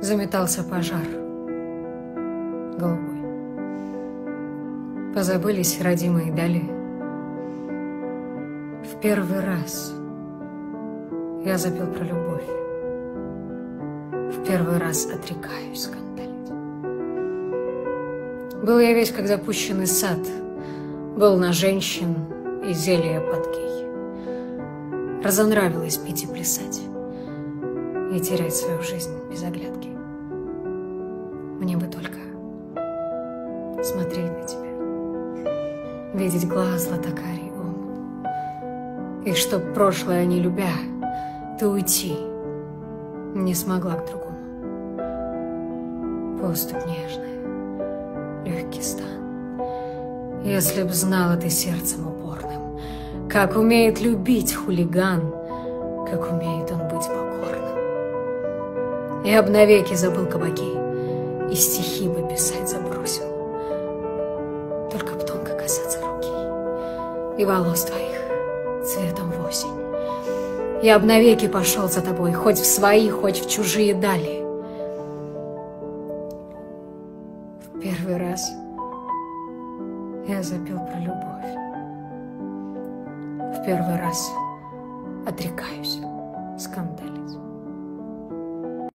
заметался пожар голубой. Позабылись родимые дали. В первый раз я запел про любовь. В первый раз отрекаюсь скандалить. Был я весь как запущенный сад, был на женщин и зелья под кей. Разонравилось пить и плясать и терять свою жизнь без оглядки. Мне бы только смотреть на тебя, видеть глаз златокарий ум, и чтоб прошлое не любя, ты уйти не смогла к другому. Поступь нежная, легкий стан, если б знала ты сердцем упорным, как умеет любить хулиган, как умеет он быть покорным. Я б навеки забыл кабаки и стихи бы писать забросил. Только б тонко касаться руки и волос твоих цветом в осень. Я б навеки пошел за тобой, хоть в свои, хоть в чужие дали. В первый раз я запел про любовь. В первый раз отрекаюсь.